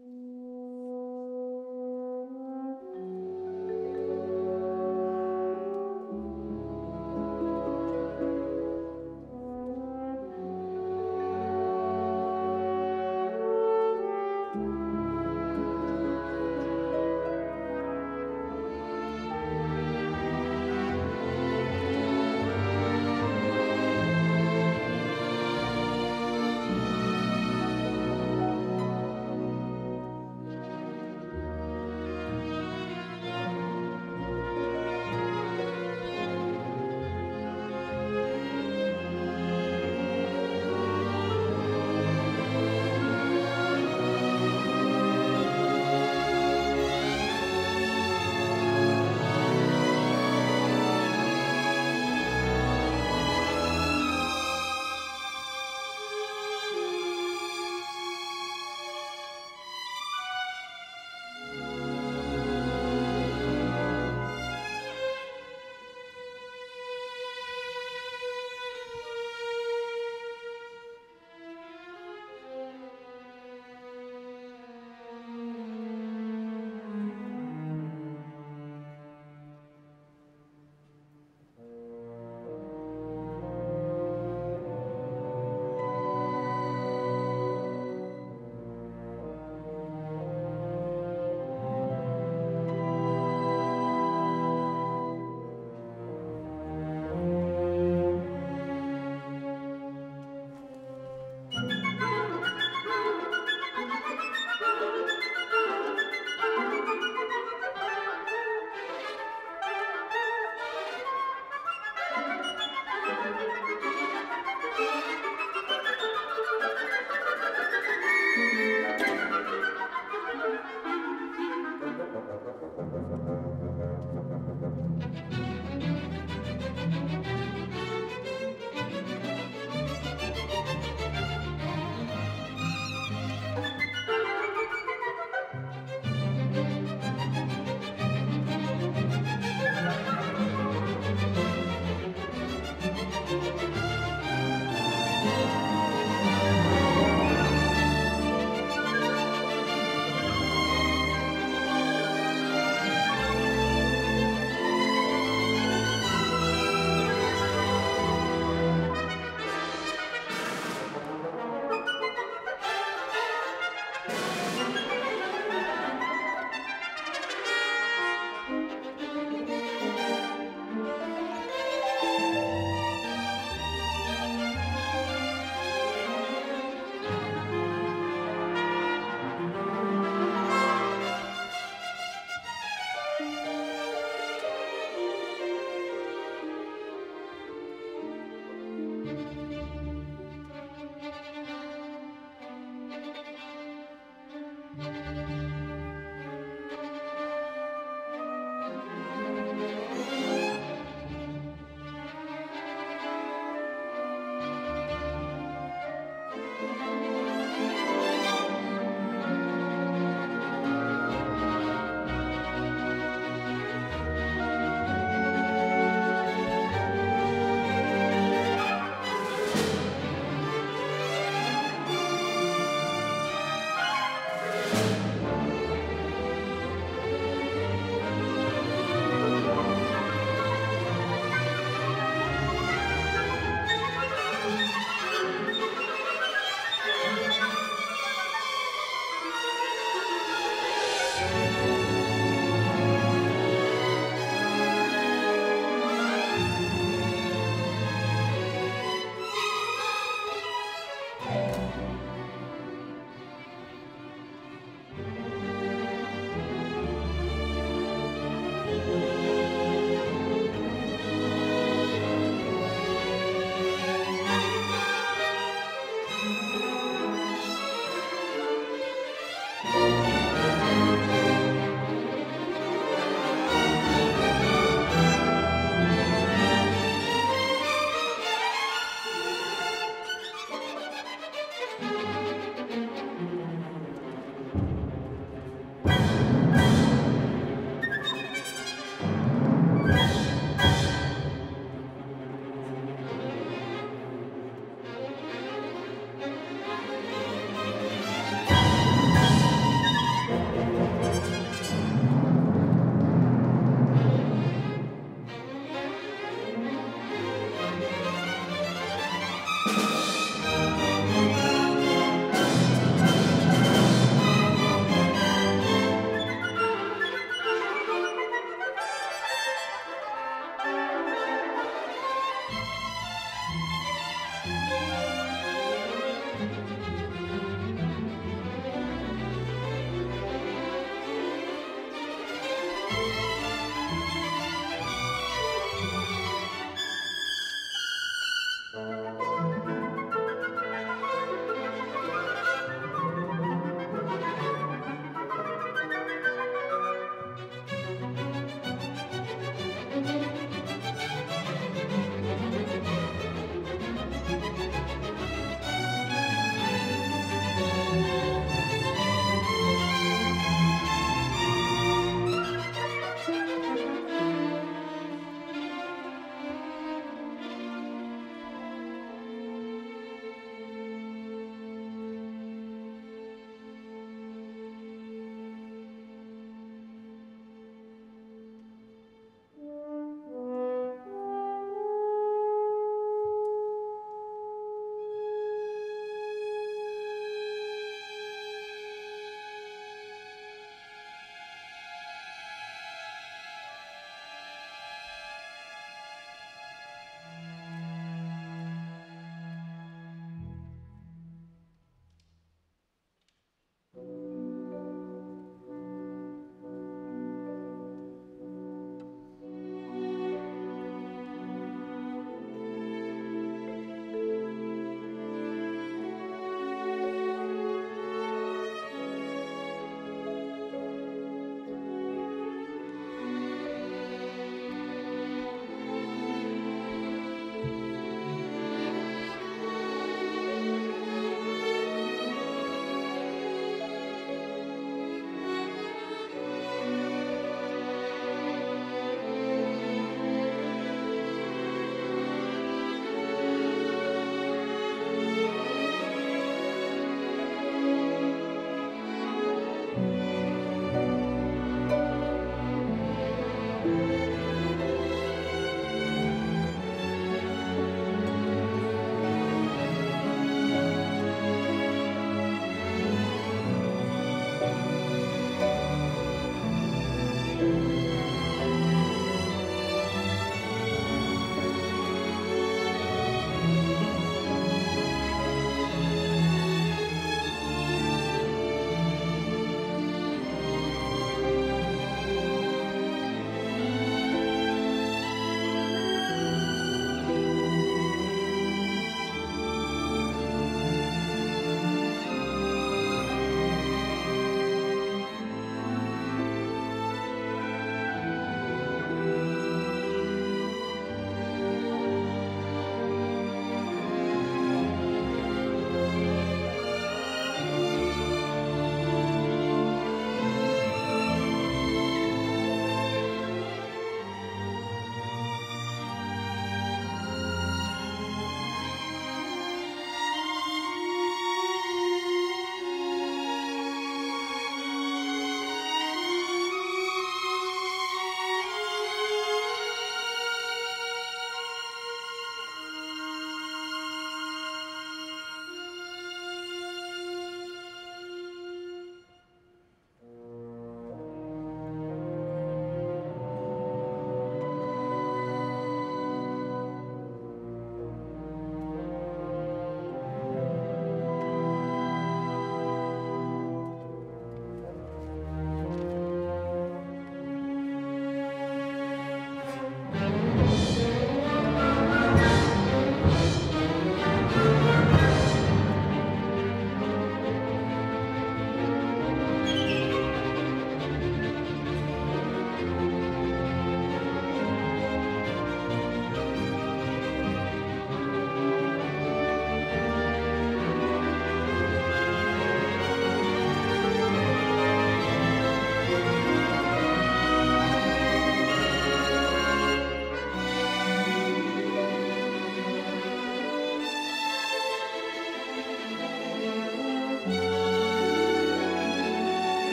Mm.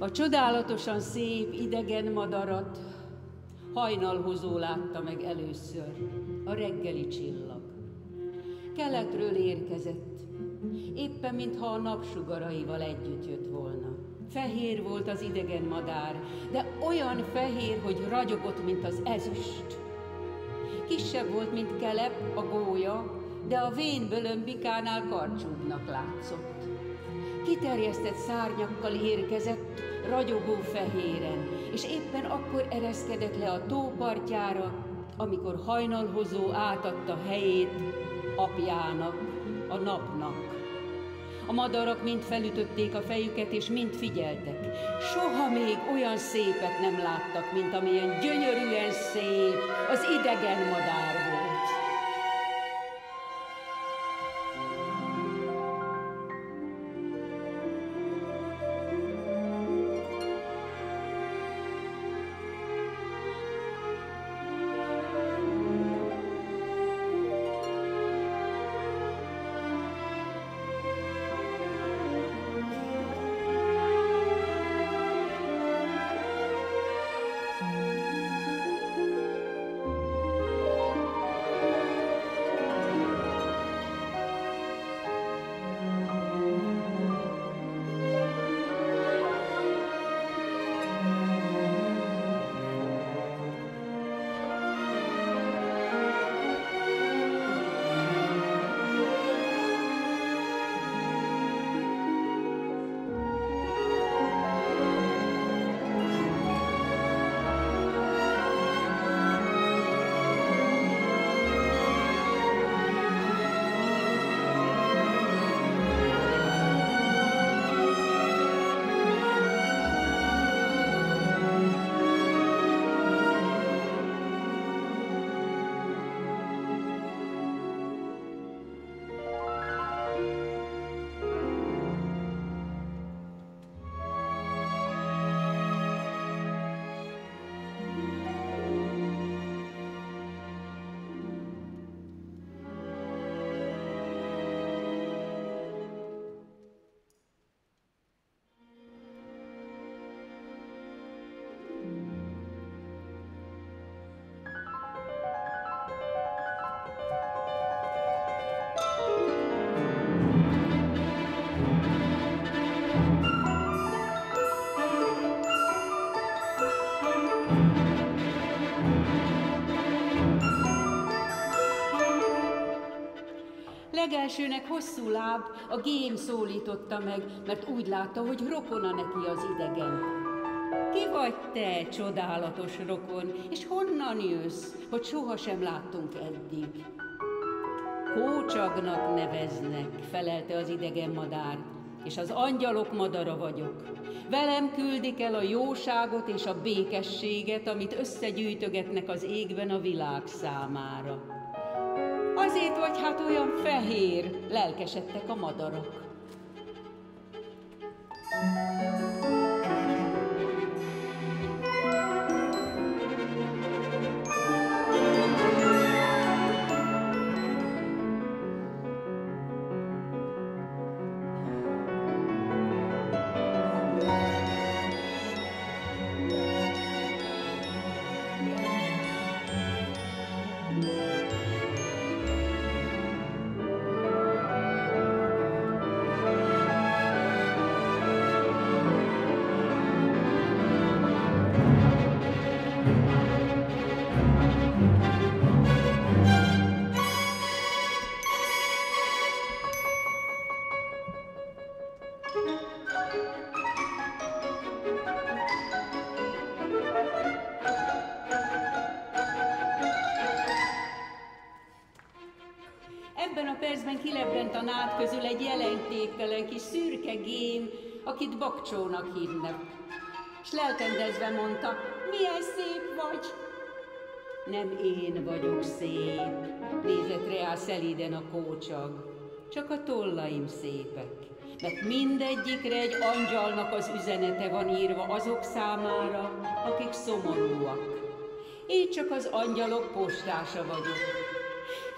A csodálatosan szép idegen madarat hajnalhozó látta meg először, a reggeli csillag. Keletről érkezett, éppen mintha a napsugaraival együtt jött volna. Fehér volt az idegen madár, de olyan fehér, hogy ragyogott, mint az ezüst. Kisebb volt, mint kelep, a gólya, de a vén bikánál karcsúbbnak látszott. Kiterjesztett szárnyakkal érkezett, ragyogó fehéren, és éppen akkor ereszkedett le a tópartjára, amikor hajnalhozó átadta helyét apjának, a napnak. A madarak mind felütötték a fejüket, és mind figyeltek. Soha még olyan szépet nem láttak, mint amilyen gyönyörűen szép az idegen madár Legelsőnek hosszú láb a gém szólította meg, mert úgy látta, hogy rokona neki az idegen. Ki vagy te, csodálatos rokon, és honnan jössz, hogy sohasem láttunk eddig? Kócsagnak neveznek, felelte az idegen madár, és az angyalok madara vagyok. Velem küldik el a jóságot és a békességet, amit összegyűjtögetnek az égben a világ számára. Azért vagy hát olyan fehér, lelkesedtek a madarak. Akit Bakcsónak hívnak. S lelkendezve mondta, milyen szép vagy. Nem én vagyok szép, nézett rá szelíden a kócsag, csak a tollaim szépek. Mert mindegyikre egy angyalnak az üzenete van írva azok számára, akik szomorúak. Én csak az angyalok postása vagyok.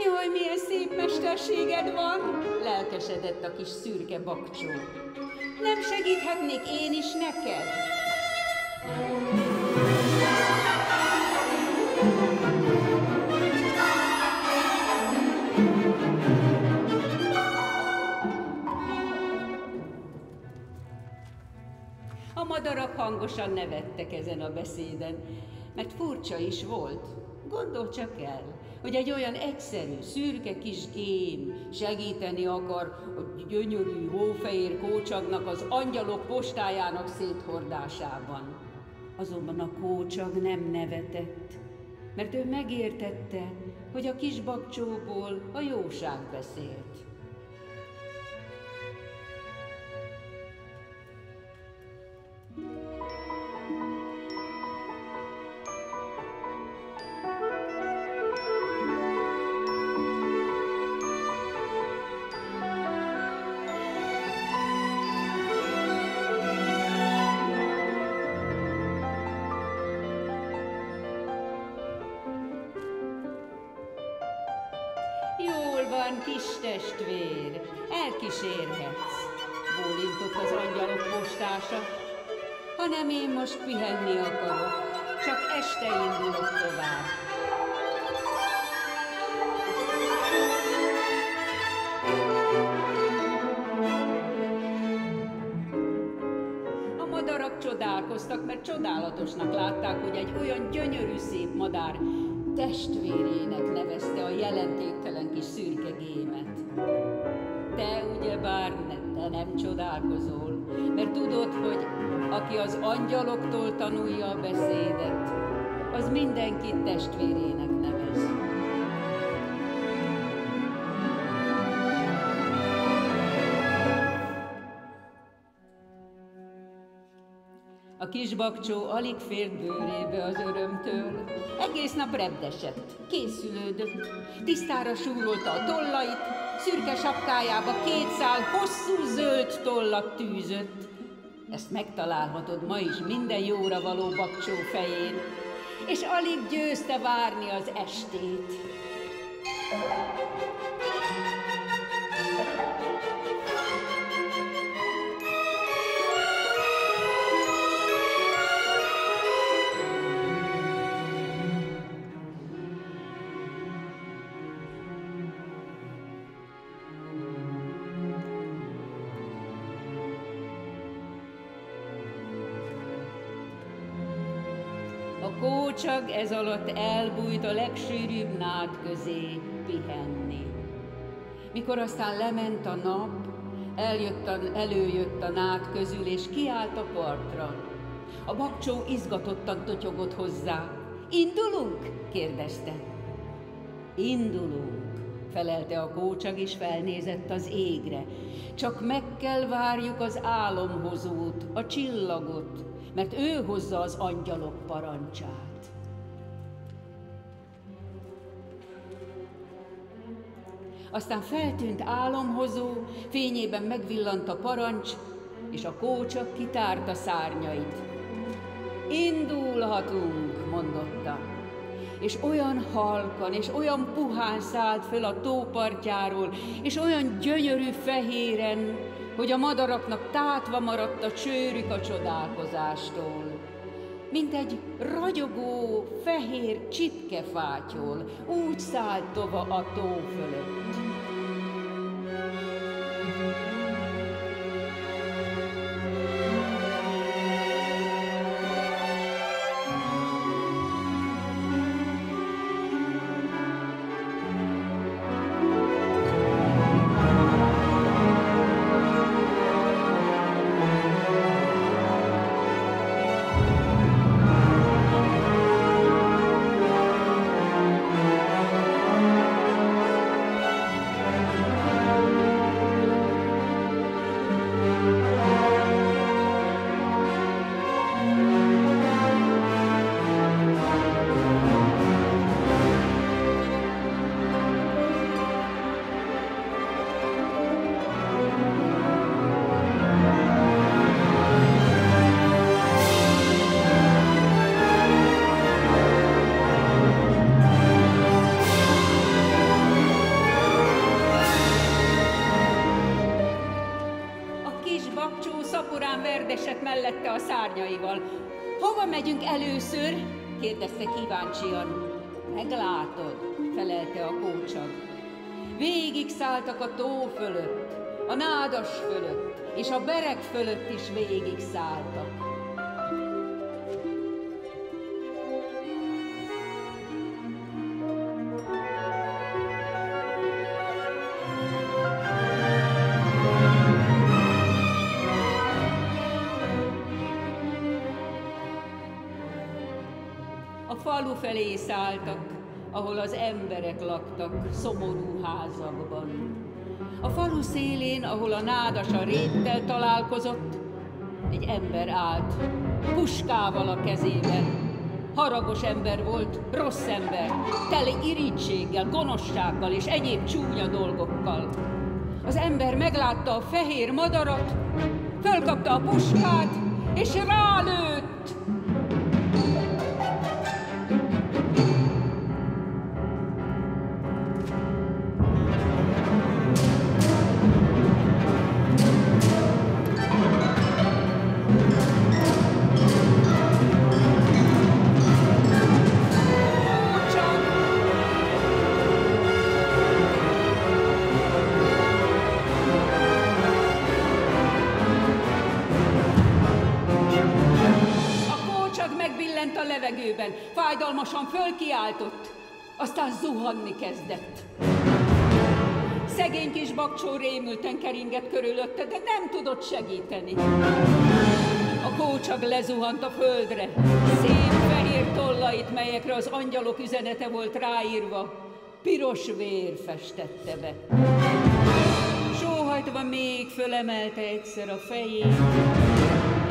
Jaj, milyen szép mesterséged van! Lelkesedett a kis szürke bakcsó. Nem segíthetnék én is neked? A madarak hangosan nevettek ezen a beszéden, mert furcsa is volt. Gondol csak el, hogy egy olyan egyszerű, szürke kis gém segíteni akar a gyönyörű hófehér kócsagnak az angyalok postájának széthordásában. Azonban a kócsag nem nevetett, mert ő megértette, hogy a kis bakcsóból a jóság beszélt. Pihenni akarok, csak este indulok tovább. A madarak csodálkoztak, mert csodálatosnak látták, hogy egy olyan gyönyörű szép madár testvérének nevezte a jelentéktelen kis szürke gémet. Te ugyebár ne, te nem csodálkozol, mert tudod, hogy aki az angyaloktól tanulja a beszédet, az mindenkit testvérének nevez. Kis bakcsó alig fért bőrébe az örömtől. Egész nap repdesett, készülődött, tisztára súrolta a tollait, szürke sapkájába két szál hosszú zöld tollat tűzött. Ezt megtalálhatod ma is minden jóra való bakcsó fején, és alig győzte várni az estét. Ez alatt elbújt a legsűrűbb nád közé pihenni. Mikor aztán lement a nap, eljött a, előjött a nád közül, és kiállt a partra. A bakcsó izgatottan totyogott hozzá. Indulunk? kérdezte. Indulunk, felelte a kócsag, és felnézett az égre. Csak meg kell várjuk az álomhozót, a csillagot, mert ő hozza az angyalok parancsát. Aztán feltűnt álomhozó, fényében megvillant a parancs, és a kócsak kitárta szárnyait. Indulhatunk, mondotta. És olyan halkan, és olyan puhán szállt föl a tópartjáról, és olyan gyönyörű fehéren, hogy a madaraknak tátva maradt a csőrük a csodálkozástól. Mint egy ragyogó, fehér csipkefátyol, úgy szállt tova a tó fölött. Mellette a először? kérdezte kíváncsian. Meglátod, felelte a kócsag. Végig szálltak a tó fölött, a nádas fölött, és a berek fölött is végig szálltak. Felé szálltak, ahol az emberek laktak, szomorú házakban. A falu szélén, ahol a nádas a réttel találkozott, egy ember állt, puskával a kezében. Haragos ember volt, rossz ember, tele irítséggel, gonoszsággal és egyéb csúnya dolgokkal. Az ember meglátta a fehér madarat, fölkapta a puskát, és rálőtt. Fájdalmasan fölkiáltott, aztán zuhanni kezdett. Szegény kis bakcsó rémülten keringett körülötte, de nem tudott segíteni. A kócsag lezuhant a földre, szép fehér tollait, melyekre az angyalok üzenete volt ráírva, piros vér festette be. Sóhajtva még fölemelte egyszer a fejét,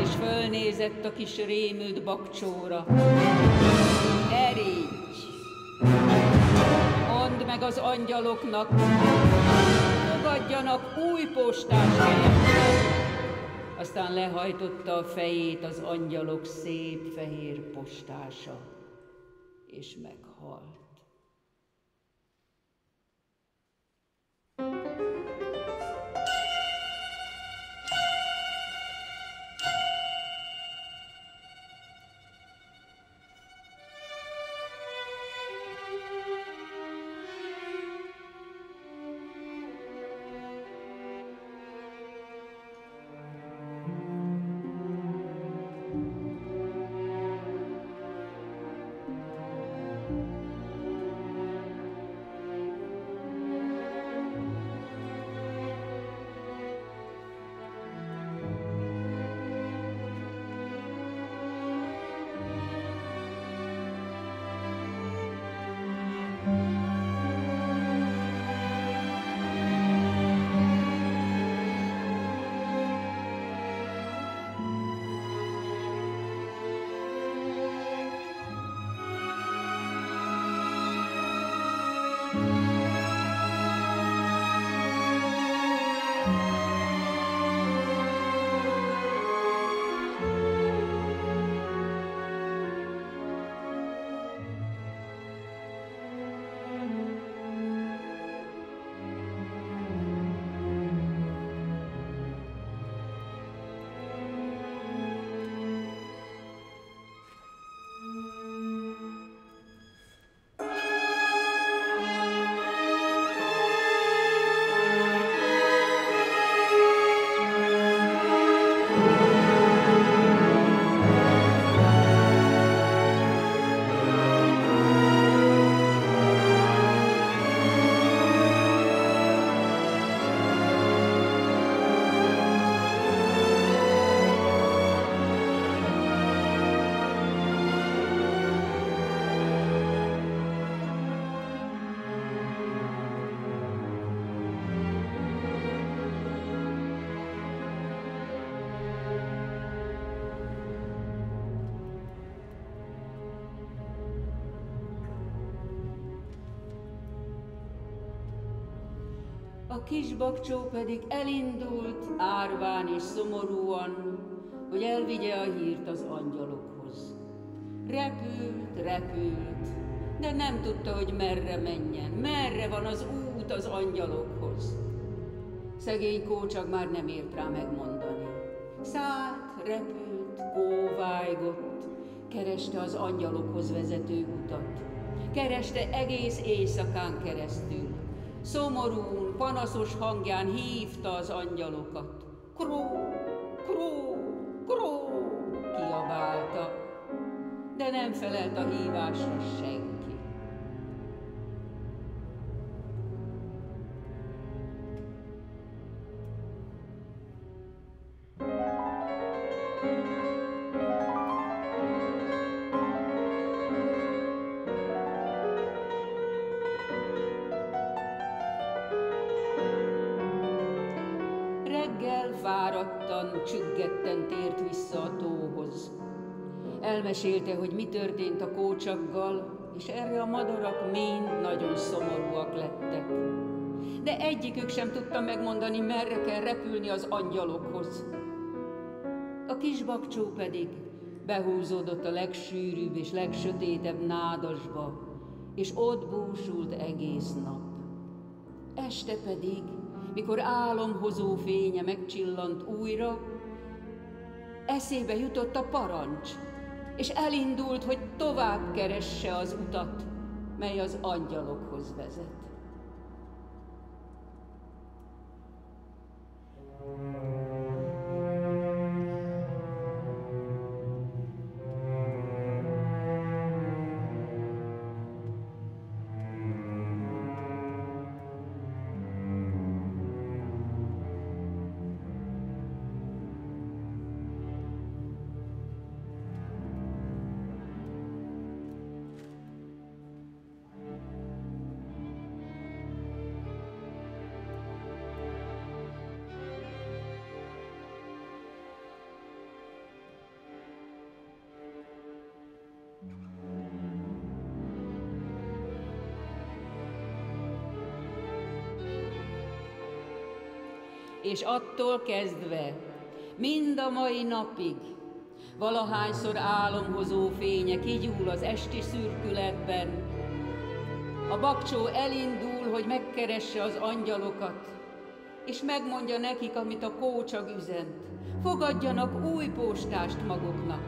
és fölnézett a kis rémült bakcsóra. Eríts! Mondd meg az angyaloknak, fogadjanak új postás helyet. Aztán lehajtotta a fejét az angyalok szép fehér postása, és meghalt. A kis bakcsó pedig elindult, árván és szomorúan, hogy elvigye a hírt az angyalokhoz. Repült, repült, de nem tudta, hogy merre menjen, merre van az út az angyalokhoz. Szegény kócsak már nem ért rá megmondani. Szállt, repült, sóvájgott, kereste az angyalokhoz vezető utat. Kereste egész éjszakán keresztül. Szomorún, panaszos hangján hívta az angyalokat. Kró, kró, kró, kiabálta, de nem felelt a hívásra senki. Történt a kócsaggal, és erre a madarak mind nagyon szomorúak lettek. De egyikük sem tudta megmondani, merre kell repülni az angyalokhoz. A kis bakcsó pedig behúzódott a legsűrűbb és legsötétebb nádasba, és ott búsult egész nap. Este pedig, mikor álomhozó fénye megcsillant újra, eszébe jutott a parancs, és elindult, hogy tovább keresse az utat, mely az angyalokhoz vezet. És attól kezdve, mind a mai napig, valahányszor álomhozó fénye kigyúl az esti szürkületben, a bakcsó elindul, hogy megkeresse az angyalokat, és megmondja nekik, amit a kócsag üzent. Fogadjanak új postást maguknak.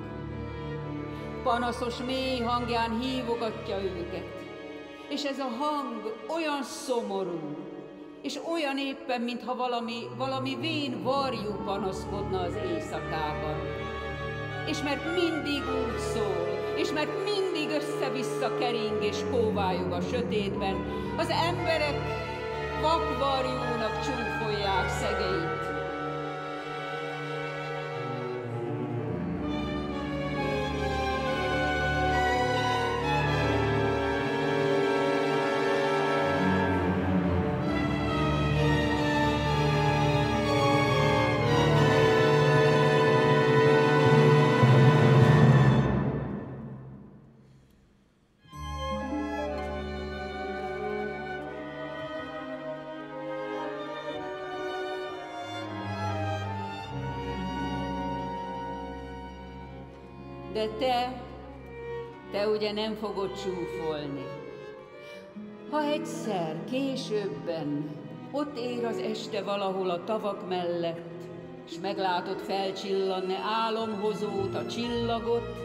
Panaszos mély hangján hívogatja őket, és ez a hang olyan szomorú, és olyan éppen, mintha valami, valami vén varjú panaszkodna az éjszakában. És mert mindig úgy szól, és mert mindig össze-vissza kering és kóvályog a sötétben, az emberek vakvarjúnak csúfolják szegeit. De te, te ugye nem fogod csúfolni. Ha egyszer, későbben ott ér az este valahol a tavak mellett, és meglátod felcsillanni álomhozót, a csillagot,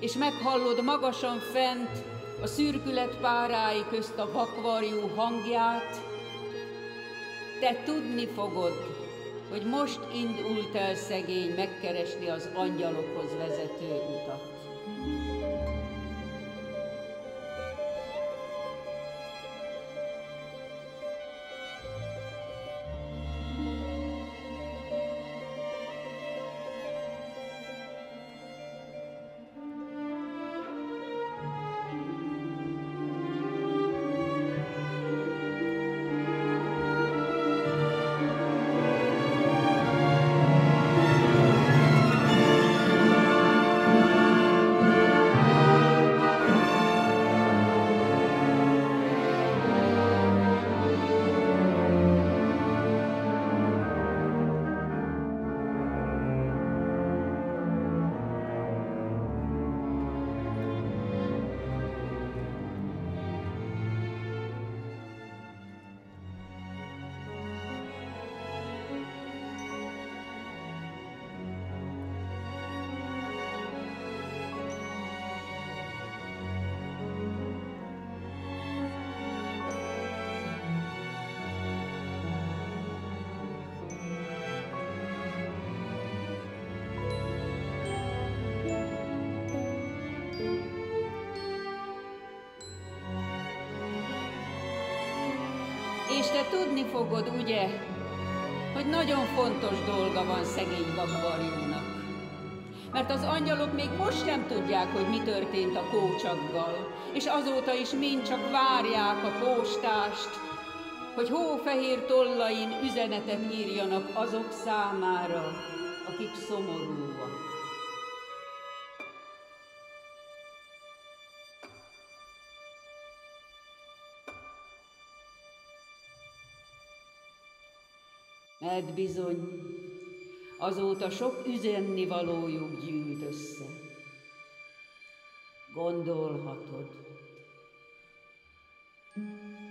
és meghallod magasan fent a szürkület párái közt a vakvarjú hangját, te tudni fogod, hogy most indult el szegény megkeresni az angyalokhoz vezető utat. És te tudni fogod, ugye, hogy nagyon fontos dolga van szegény babvarjúnak. Mert az angyalok még most sem tudják, hogy mi történt a kócsaggal, és azóta is mind csak várják a postást, hogy hófehér tollain üzenetet írjanak azok számára, akik szomorúak. Mert bizony, azóta sok üzenni valójuk gyűlt össze. Gondolhatod. thank